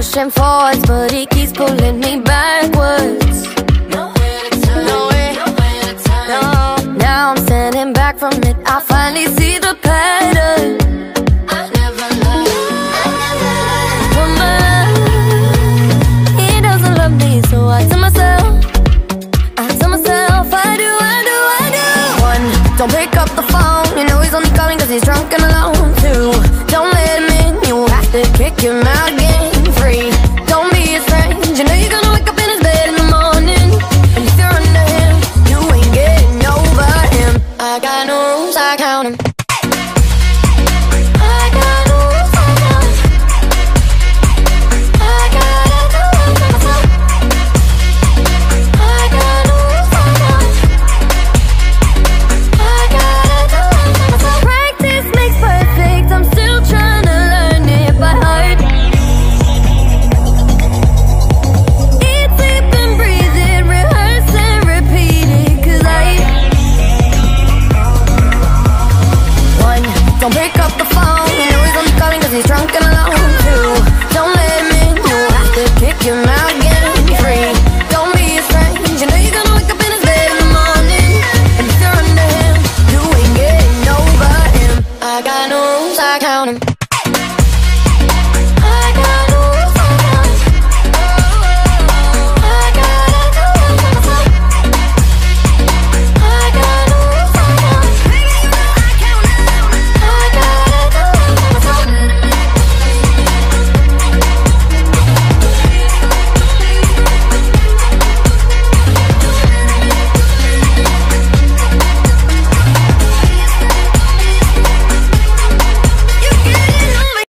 pushing forwards, but he keeps pulling me backwards. To turn. Now I'm standing back from it. I finally see the pattern. I never loved. He doesn't love me, so I tell myself, I tell myself, do, do, do. One, don't pick up the phone. You know he's only calling 'cause he's drunk and alone. Two, don't let him in. You have to kick him out. Don't pick up the phone. You know he's only calling? Cause he's drunk and alone. Two Don't let me. in, You have to kick him out